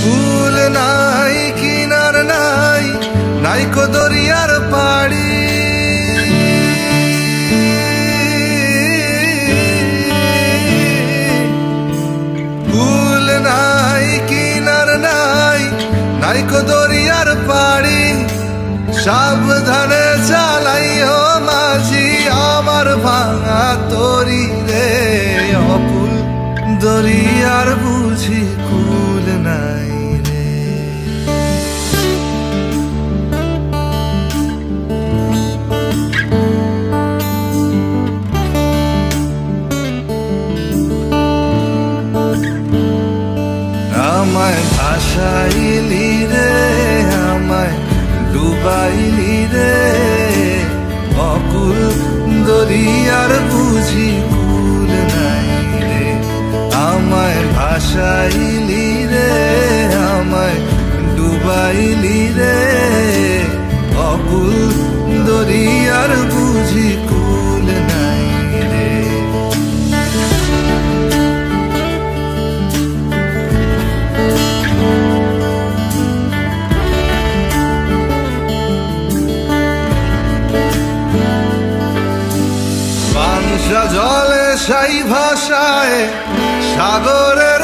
ফুল নাই, কিনার নাই নাই কো দরিয়ার পাড়ি। ফুল নাই, কিনার নাই কো দরিয়ার পাড়ি। সাবধানে চালাইও মাঝি, আমার ভাঙা তরি রে। অপুল দরিয়ার বুঝি কুল আমায় ভাসাইলি রে আমায়, ডুবাইলি রে। অকুল দরিয়ার বুঝি কুল নাই রে। আমায় ভাসাইলি রে, আমায় ডুবাইলি রে। জলে সাই ভাষায় সাগরে